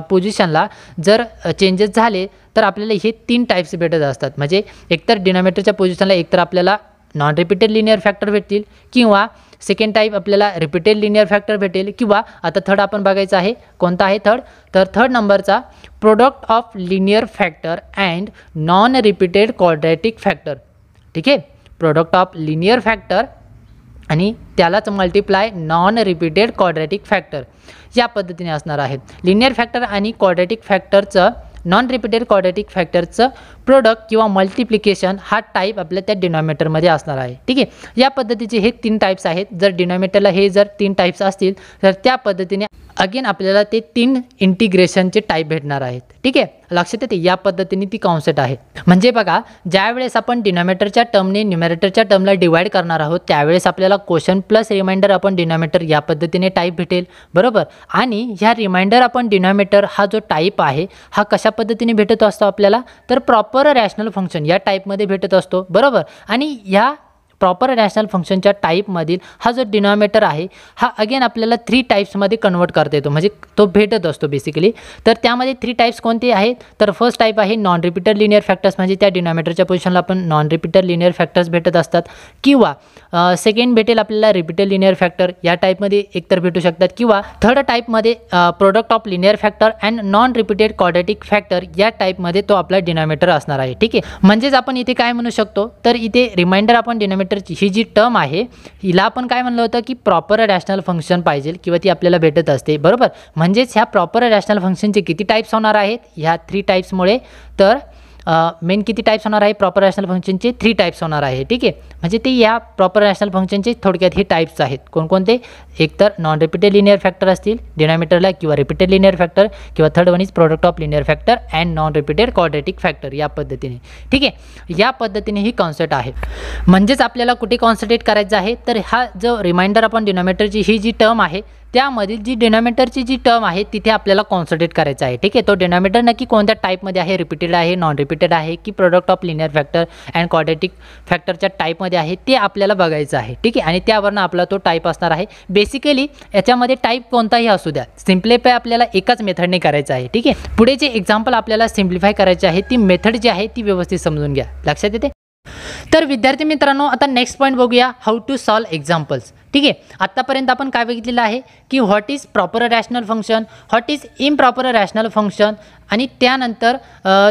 पोझिशनला जर चेंजेस झाले तर आपल्याला हे तीन टाईप्स भेटत असतात. म्हणजे एकतर डिनॉमिनेटरच्या पोझिशनला एकतर आपल्याला नॉन रिपीटेड लिनियर फॅक्टर भेटतील किंवा सेकंड टाईप आपल्याला रिपीटेड लिनियर फॅक्टर भेटेल किंवा आता थर्ड आपण बघायचं आहे कोणता आहे थर्ड तर थर्ड नंबरचा product of linear factor and non repeated quadratic factor ठीक आहे? प्रोडक्ट ऑफ लिनियर फॅक्टर आणि त्यालाच multiply non repeated quadratic factor या पद्धतीने असणार आहेत लिनियर फॅक्टर आणि क्वाड्रॅटिक फॅक्टरचं नॉन रिपीटेड क्वाड्रेटिक फॅक्टरचं प्रोडक्ट किंवा मल्टिप्लिकेशन हा टाईप आपल्या त्या डिनॉमिनेटरमध्ये असणार आहे. ठीक आहे? या पद्धतीचे हे तीन टाईप्स आहेत. जर डिनॉमिनेटरला हे जर तीन टाईप्स असतील तर त्या पद्धतीने अगेन आपल्याला ते तीन इंटिग्रेशनचे टाईप भेटणार आहेत. ठीक आहे? लक्षात येते? या पद्धतीने ती कॉन्सेप्ट आहे. म्हणजे बघा ज्यावेळेस आपण डिनॉमिनेटरच्या टर्मने न्युमरेटरच्या टर्मला डिवाईड करणार आहोत त्यावेळेस आपल्याला क्वेश्चन प्लस रिमाइंडर आपण डिनॉमिनेटर या पद्धतीने टाईप भेटेल. बरोबर? आणि ह्या रिमाइंडर आपण डिनॉमिनेटर हा जो टाईप आहे हा कशा पद्धतीने भेटत असतो आपल्याला? तर प्रॉपर रॅशनल फंक्शन या टाईपमध्ये भेटत असतो. बरोबर? आणि ह्या प्रॉपर रॅशनल फंक्शनच्या टाईपमधील हा जो डिनॉमिनेटर आहे हा अगेन आपल्याला थ्री टाईप्समध्ये कन्वर्ट करता येतो. म्हणजे तो भेटत असतो बेसिकली तर त्यामध्ये थ्री टाईप्स कोणते आहेत? तर फर्स्ट टाईप आहे नॉन रिपीटर लिनियर फॅक्टर्स म्हणजे त्या डिनॉमिनेटरच्या पोझिशनला आपण नॉन रिपीटर लिनियर फॅक्टर्स भेटत असतात. किंवा सेकंड भेटेल आपल्याला रिपीटर लिनियर फॅक्टर या टाईपमध्ये एकतर भेटू शकतात. किंवा थर्ड टाईपमध्ये product of linear factor and non repeated quadratic factor या टाईपमध्ये तो आपला डिनॉमिनेटर असणार आहे. ठीक आहे? म्हणजेच आपण इथे काय म्हणू शकतो? तर इथे रिमाइंडर आपण डिनॉमिनेटरची ही जी टर्म आहे हिला आपण काय म्हणलं होतं की प्रॉपर रॅशनल फंक्शन पाहिजे किंवा ती आपल्याला भेटत असते. बरोबर? म्हणजेच ह्या प्रॉपर रॅशनल फंक्शनचे किती टाईप्स होणार आहेत? ह्या थ्री टाईप्समुळे तर मेन किती टाईप्स होणार आहे? प्रॉपर रॅशनल फंक्शनचे थ्री टाईप्स होणार आहे ठीक आहे? म्हणजे ते या प्रॉपर रॅशनल फंक्शनचे थोडक्यात हे टाईप्स आहेत. कोणकोणते? एकतर नॉन रिपीटेड लिनियर फॅक्टर असतील डिनॉमिनेटरला किंवा रिपीटेड लिनियर फॅक्टर किंवा third one is product of linear factor and non repeated quadratic factor या पद्धतीने. ठीक आहे? या पद्धतीने ही कॉन्सेप्ट आहे. म्हणजेच आपल्याला कुठे कॉन्सन्ट्रेट करायचं आहे? तर हा जो रिमाइंडर आपण डिनॉमिनेटरची ही जी टर्म आहे त्यामधील जी डिनॉमिनेटरची जी टर्म आहे तिथे आपल्याला कॉन्सन्ट्रेट करायचं आहे. ठीक आहे? तो डिनॉमिनेटर नक्की कोणत्या टाईपमध्ये आहे? रिपीटेड आहे नॉन रिपीटेड आहे की product of linear factor and quadratic फॅक्टरच्या टाईपमध्ये आहे? ते आपल्याला बघायचं आहे. ठीक आहे? आणि त्यावरनं आपला तो टाईप असणार आहे. बेसिकली याच्यामध्ये टाईप कोणताही असू द्या. सिम्प्लिफाय आपल्याला एकाच मेथडने करायचं आहे. ठीक आहे? पुढे जे एक्झाम्पल आपल्याला सिम्प्लिफाय करायचे आहे ती मेथड जी आहे ती व्यवस्थित समजून घ्या. लक्षात येते? तर विद्यार्थी मित्रांनो आता नेक्स्ट पॉईंट बघूया हाऊ टू सॉल्व एक्झाम्पल्स ठीक आहे? आत्तापर्यंत आपण काय बघितलेलं आहे की what is proper rational function what is improper rational function आणि त्यानंतर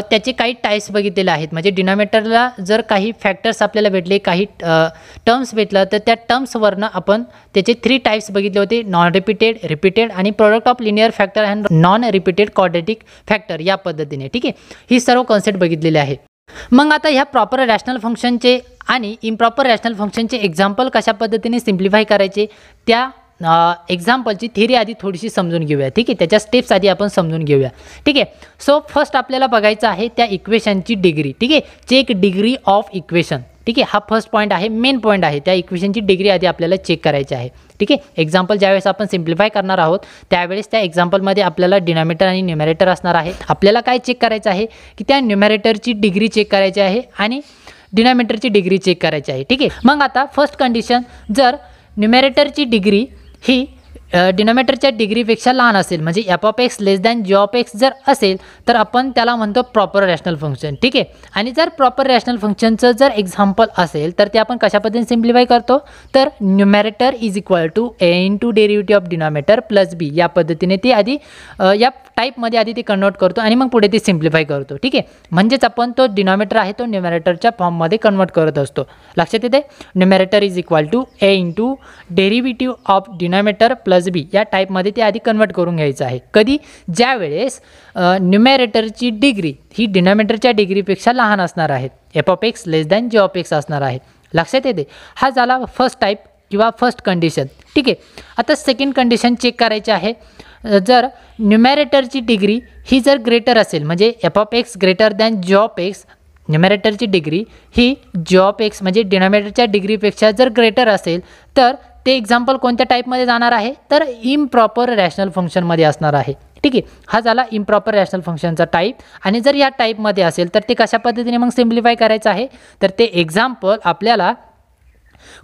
त्याचे काही टाईप्स बघितलेले आहेत. म्हणजे डिनॉमिनेटरला जर काही फॅक्टर्स आपल्याला भेटले काही टर्म्स भेटलं तर त्या टर्म्सवरनं आपण त्याचे थ्री टाईप्स बघितले होते. नॉन रिपीटेड रिपीटेड आणि product of linear factor and non repeated quadratic factor या पद्धतीने. ठीक आहे? ही सर्व कॉन्सेप्ट बघितलेले आहे. मग आता ह्या प्रॉपर रॅशनल फंक्शनचे आणि इम्प्रॉपर रॅशनल फंक्शनचे एक्झाम्पल कशा पद्धतीने सिम्प्लिफाय करायचे त्या एक्झाम्पलची थिअरी आधी थोडीशी समजून घेऊया ठीक आहे? त्याच्या स्टेप्स आधी आपण समजून घेऊया ठीक आहे? सो फर्स्ट आपल्याला बघायचं आहे त्या इक्वेशनची डिग्री ठीक आहे? चेक डिग्री ऑफ इक्वेशन ठीक आहे? हा फर्स्ट पॉईंट आहे मेन पॉईंट आहे. त्या इक्वेशनची डिग्री आधी आपल्याला चेक करायची आहे. ठीक आहे? एक्झाम्पल ज्यावेळेस आपण सिम्प्लिफाय करणार आहोत त्यावेळेस त्या एक्झाम्पलमध्ये आपल्याला डिनॉमिनेटर आणि न्युमॅरेटर असणार आहे. आपल्याला काय चेक करायचं आहे? की त्या न्युमॅरेटरची डिग्री चेक करायची आहे आणि डिनॉमिनेटरची डिग्री चेक करायची आहे. ठीक आहे? मग आता फर्स्ट कंडिशन जर न्युमॅरेटरची डिग्री ही डिनॉमिनेटरच्या डिग्रीपेक्षा लहान असेल. म्हणजे F of X less than G of X जर असेल तर आपण त्याला म्हणतो प्रॉपर रॅशनल फंक्शन ठीक आहे? आणि जर प्रॉपर रॅशनल फंक्शनचं जर एक्झाम्पल असेल तर ते आपण कशा पद्धतीने सिम्प्लिफाय करतो? तर numerator is equal to A into derivative of denominator plus B या पद्धतीने ते आधी या टाईपमध्ये आधी ते कन्वर्ट करतो आणि मग पुढे ते सिम्प्लिफाय करतो. ठीक आहे? म्हणजेच आपण तो डिनॉमिनेटर आहे तो न्युमॅरेटरच्या फॉर्ममध्ये कन्वर्ट करत असतो. लक्षात येते numerator is equal to A into derivative of denominator plus B या टाईपमध्ये ते आधी कन्वर्ट करून घ्यायचं आहे. कधी? ज्यावेळेस न्युमॅरेटरची डिग्री ही डिनॉमिनेटरच्या डिग्रीपेक्षा लहान असणार आहेत F of X less than G of X असणार आहेत लक्षात येते? हा झाला फर्स्ट टाईप किंवा फर्स्ट कंडिशन ठीक आहे? आता सेकंड कंडिशन चेक करायची आहे. जर न्युमॅरेटरची डिग्री ही जर ग्रेटर असेल म्हणजे F of X greater than G of X न्युमॅरेटरची degree ही जी ऑफ एक्स म्हणजे डिनॉमिनेटरच्या डिग्रीपेक्षा जर ग्रेटर असेल तर ते एक्झाम्पल कोणत्या टाईपमध्ये जाणार आहे? तर इम्प्रॉपर रॅशनल फंक्शनमध्ये असणार आहे. ठीक आहे? हा झाला इम्प्रॉपर रॅशनल फंक्शनचा टाईप आणि जर या टाईपमध्ये असेल तर ते कशा पद्धतीने मग सिम्प्लिफाय करायचं आहे? तर ते एक्झाम्पल आपल्याला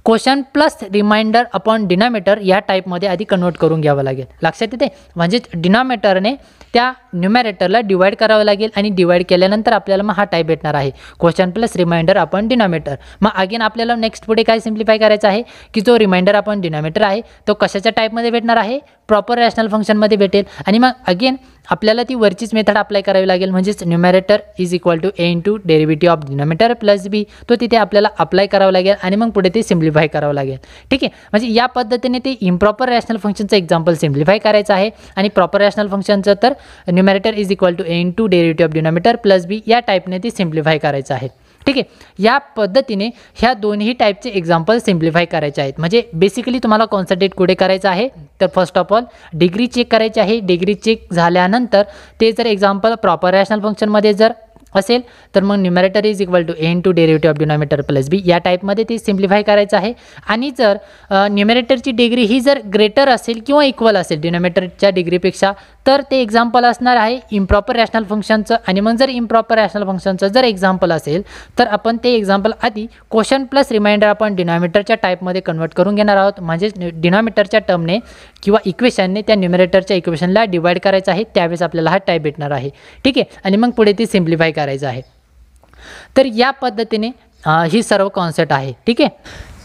question plus remainder upon denominator या टाईपमध्ये आधी कन्वर्ट करून घ्यावं लागेल. लक्षात येते म्हणजेच डिनॉमिटरने त्या न्युमॅरेटरला डिवाईड करावं लागेल आणि डिवाईड केल्यानंतर आपल्याला मग हा टाईप भेटणार आहे. Question plus remainder upon denominator मग अगेन आपल्याला नेक्स्ट पुढे काय सिम्प्लिफाय करायचं आहे? की जो रिमाइंडर अपॉन डिनॉमिनेटर आहे तो कशाच्या टाईपमध्ये भेटणार आहे? प्रॉपर रॅशनल फंक्शनमध्ये भेटेल. आणि मग अगेन आपल्याला ती वरचीच मेथड अप्लाय करावी लागेल. म्हणजेच numerator is equal to A into derivative of denominator plus B तो तिथे आपल्याला अप्लाय करावा लागेल आणि मग पुढे ते सिम्प्लिफाय करावं लागेल. ठीक आहे? म्हणजे या पद्धतीने ते इम्प्रॉपर रॅशनल फंक्शनचं एक्झाम्पल सिम्प्लिफाय करायचं आहे. आणि प्रॉपर रॅशनल फंक्शनचं तर numerator is equal to A into derivative of denominator plus B या टाईपने ते सिम्प्लिफाय करायचं आहे. ठीक आहे? या पद्धतीने ह्या दोन्ही टाईपचे एक्झाम्पल सिम्प्लिफाय करायचे आहेत. म्हणजे बेसिकली तुम्हाला कॉन्सन्ट्रेट कुठे करायचं आहे? तर first of all degree check करायची आहे. डिग्री चेक झाल्यानंतर ते जर एक्झाम्पल प्रॉपर रॅशनल फंक्शनमध्ये जर असेल तर मग numerator is equal to into derivative of denominator plus B या टाईपमध्ये ते सिम्प्लिफाय करायचं आहे. आणि जर न्युमॅरेटरची डिग्री ही जर ग्रेटर असेल किंवा इक्वल असेल डिनॉमिनेटरच्या डिग्रीपेक्षा तर ते एक्झाम्पल असणार आहे इम्प्रॉपर रॅशनल फंक्शनचं आणि मग जर इम्प्रॉपर रॅशनल फंक्शनचं जर एक्झाम्पल असेल तर आपण ते एक्झाम्पल आधी क्वेश्चन प्लस रिमाइंडर आपण डिनॉमिनेटरच्या टाईपमध्ये कन्वर्ट करून घेणार आहोत. म्हणजेच डिनॉमिनेटरच्या टर्मने किंवा इक्वेशनने त्या न्युमिरेटरच्या इक्वेशनला डिवाईड करायचं आहे. त्यावेळेस आपल्याला हा टाईप भेटणार आहे. ठीक आहे? आणि मग पुढे ते सिम्प्लिफाय करायचं आहे. तर या पद्धतीने ही सर्व कॉन्सेप्ट आहे. ठीक आहे?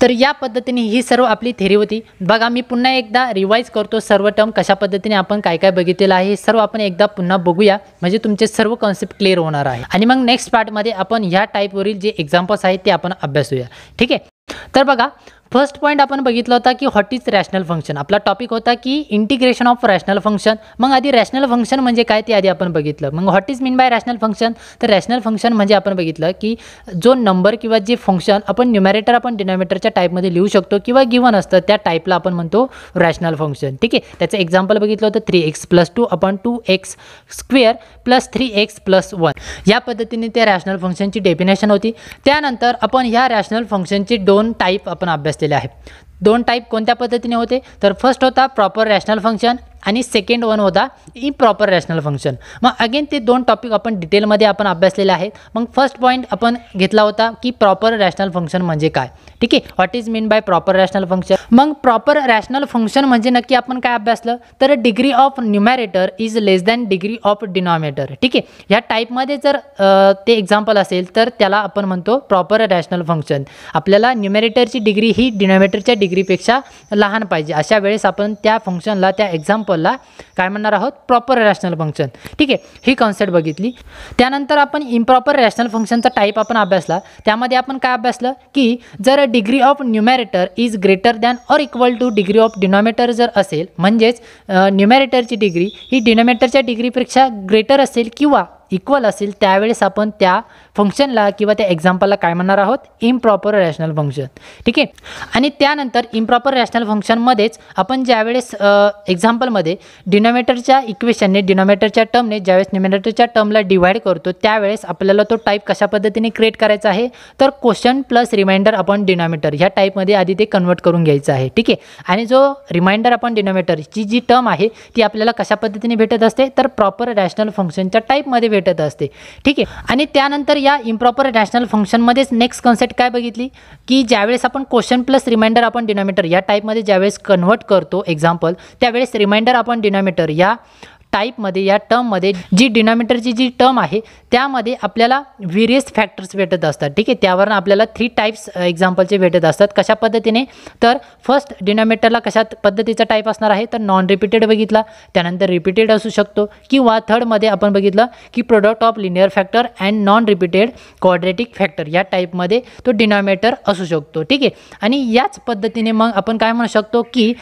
तर या पद्धतीने ही सर्व आपली थेरी होती. बघा मी पुन्हा एकदा रिवाईज करतो सर्व टर्म कशा पद्धतीने आपण काय काय बघितलेलं आहे हे सर्व आपण एकदा पुन्हा बघूया. म्हणजे तुमचे सर्व कॉन्सेप्ट क्लिअर होणार आहे. आणि मग नेक्स्ट पार्टमध्ये आपण ह्या टाईपवरील जे एक्झाम्पल्स आहेत ते आपण अभ्यासूया ठीक आहे? तर बघा फर्स्ट पॉईंट आपण बघितलं होता की व्हॉट इज रॅशनल फंक्शन आपला टॉपिक होता की इंटिग्रेशन ऑफ रॅशनल फंक्शन मग आधी रॅशनल फंक्शन म्हणजे काय ते आधी आपण बघितलं. मग what is mean by rational function तर रॅशनल फंक्शन म्हणजे आपण बघितलं की जो नंबर किंवा जे फंक्शन आपण न्युमॅरेटर आपण डिनॉमिनेटरच्या टाईपमध्ये लिहू शकतो किंवा गिवन असतं त्या टाईपला आपण म्हणतो रॅशनल फंक्शन ठीक आहे? त्याचं एक्झाम्पल बघितलं होतं three X plus two upon two X square plus three X plus one या पद्धतीने त्या रॅशनल फंक्शनची डेफिनेशन होती. त्यानंतर आपण ह्या रॅशनल फंक्शनचे दोन टाईप आपण अभ्यास असलेले आहे. दोन टाईप कोणत्या पद्धतीने होते? तर फर्स्ट होता प्रॉपर रॅशनल फंक्शन आणि सेकंड वन होता इम्प्रॉपर रॅशनल फंक्शन मग अगेन ते दोन टॉपिक आपण डिटेलमध्ये आपण अभ्यासलेले आहेत. मग फर्स्ट पॉईंट आपण घेतला होता की प्रॉपर रॅशनल फंक्शन म्हणजे काय? ठीक आहे? What is mean by proper rational function मग प्रॉपर रॅशनल फंक्शन म्हणजे नक्की आपण काय अभ्यासलं? तर degree of numerator is less than degree of denominator ठीक आहे? ह्या टाईपमध्ये जर ते एक्झाम्पल असेल तर त्याला आपण म्हणतो प्रॉपर रॅशनल फंक्शन आपल्याला न्युमॅरेटरची डिग्री ही डिनॉमिनेटरच्या डिग्रीपेक्षा लहान पाहिजे. अशा वेळेस आपण त्या फंक्शनला त्या प्रिन्सिपलला काय म्हणणार आहोत? प्रॉपर रॅशनल फंक्शन ठीक आहे. ही कॉन्सेप्ट बघितली. त्यानंतर आपण इम्प्रॉपर रॅशनल फंक्शनचा टाईप आपण अभ्यासला. त्यामध्ये आपण काय अभ्यासलं? की जर degree of numerator is greater than or equal to degree of denominator जर असेल म्हणजेच न्युमॅरेटरची डिग्री ही डिनॉमिनेटरच्या डिग्रीपेक्षा ग्रेटर असेल किंवा इक्वल असेल त्यावेळेस आपण त्या फंक्शनला किंवा त्या एक्झाम्पलला काय म्हणणार आहोत? इम्प्रॉपर रॅशनल फंक्शन ठीक आहे? आणि त्यानंतर इम्प्रॉपर रॅशनल फंक्शनमध्येच आपण ज्यावेळेस एक्झाम्पलमध्ये डिनॉमिनेटरच्या इक्वेशनने डिनॉमिनेटरच्या टर्मने ज्यावेळेस न्युमिनेटरच्या टर्मला डिवाईड करतो त्यावेळेस आपल्याला तो टाईप कशा पद्धतीने क्रिएट करायचा आहे? तर question plus remainder upon denominator ह्या टाईपमध्ये आधी ते कन्वर्ट करून घ्यायचं आहे. ठीक आहे? आणि जो रिमाइंडर अपॉन डिनॉमिनेटरची जी टर्म आहे ती आपल्याला कशा पद्धतीने भेटत असते? तर प्रॉपर रॅशनल फंक्शनच्या टाईपमध्ये भेटत असते. ठीक आहे? आणि त्यानंतर या इम्प्रॉपर रॅशनल फंक्शनमध्येच नेक्स्ट कन्सेप्ट काय बघितली? की ज्यावेळेस आपण क्वेश्चन प्लस रिमाइंडर आपण डिनॉमिनेटर या टाईपमध्ये ज्यावेळेस कन्व्हर्ट करतो एक्झाम्पल त्यावेळेस रिमाइंडर आपण डिनॉमिनेटर या टाईपमध्ये या टर्ममध्ये जी डिनॉमिनेटरची जी टर्म आहे त्यामध्ये आपल्याला व्हेरियस फॅक्टर्स भेटत असतात. ठीक आहे? त्यावरून आपल्याला थ्री टाईप्स एक्झाम्पलचे भेटत असतात. कशा पद्धतीने? तर फर्स्ट डिनॉमिनेटरला कशा पद्धतीचा टाईप असणार आहे? तर नॉन रिपीटेड बघितला. त्यानंतर रिपीटेड असू शकतो. किंवा थर्डमध्ये आपण बघितलं की product of linear factor and non repeated quadratic factor या टाईपमध्ये तो डिनॉमिनेटर असू शकतो. ठीक आहे? आणि याच पद्धतीने मग आपण काय म्हणू शकतो की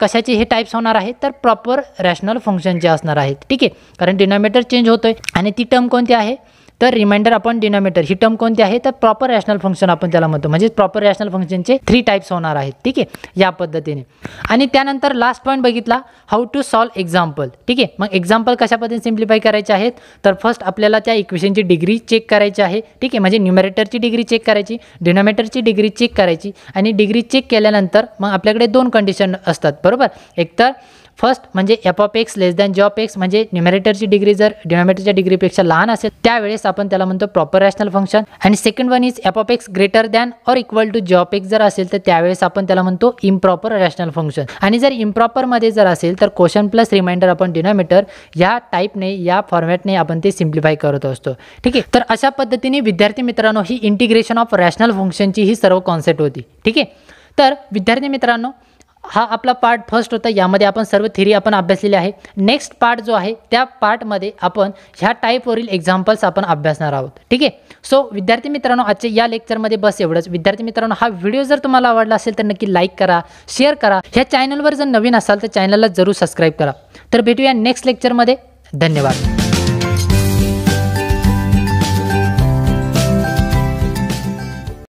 कशाचे हे टाईप्स होणार आहे तर प्रॉपर रॅशनल फंक्शनचे असणार आहेत ठीक आहे? कारण डिनॉमिनेटर चेंज होतो आहे आणि ती टर्म कोणती आहे? तर रिमाइंडर आपण डिनॉमिनेटर ही टर्म कोणती आहे? तर प्रॉपर रॅशनल फंक्शन आपण त्याला म्हणतो. म्हणजे प्रॉपर रॅशनल फंक्शनचे थ्री टाईप्स होणार आहेत. ठीक आहे? या पद्धतीने. आणि त्यानंतर लास्ट पॉईंट बघितला. हाऊ टू सॉल्व एक्झाम्पल ठीक आहे? मग एक्झाम्पल कशा पद्धतीने सिम्प्लिफाय करायचे आहेत? तर फर्स्ट आपल्याला त्या इक्वेशनची डिग्री चेक करायची आहे. ठीक आहे? म्हणजे न्युमरेटरची डिग्री चेक करायची डिनॉमिनेटरची डिग्री चेक करायची आणि डिग्री चेक केल्यानंतर मग आपल्याकडे दोन कंडिशन असतात. बरोबर? एकतर फर्स्ट म्हणजे F of X less than G of X म्हणजे न्युमेरेटरची डिग्री जर डिनॉमिनेटरच्या डिग्रीपेक्षा लहान असेल त्यावेळेस आपण त्याला म्हणतो प्रॉपर रॅशनल फंक्शन आणि second one is F of X greater than or equal to G of X जर असेल तर त्यावेळेस आपण त्याला म्हणतो इम्प्रॉपर रॅशनल फंक्शन आणि जर इम्प्रॉपरमध्ये जर असेल तर क्वेश्चन प्लस रिमाइंडर आपण डिनॉमिनेटर या टाईपने या फॉर्मॅटने आपण ते सिम्प्लिफाय करत असतो. ठीक आहे? तर अशा पद्धतीने विद्यार्थी मित्रांनो ही इंटिग्रेशन ऑफ रॅशनल फंक्शनची ही सर्व कॉन्सेप्ट होती. ठीक आहे? तर विद्यार्थी मित्रांनो हा आपला पार्ट फर्स्ट होता. यामध्ये आपण सर्व थिरी आपण अभ्यासलेली आहे. नेक्स्ट पार्ट जो आहे त्या पार्टमध्ये आपण ह्या टाईपवरील एक्झाम्पल्स आपण अभ्यासणार आहोत. ठीक आहे? सो विद्यार्थी मित्रांनो आजच्या या लेक्चरमध्ये बस एवढंच. विद्यार्थी मित्रांनो हा व्हिडिओ जर तुम्हाला आवडला असेल तर नक्की लाईक करा शेअर करा. ह्या चॅनलवर जर नवीन असाल तर चॅनलला जरूर सबस्क्राईब करा. तर भेटूया नेक्स्ट लेक्चरमध्ये धन्यवाद.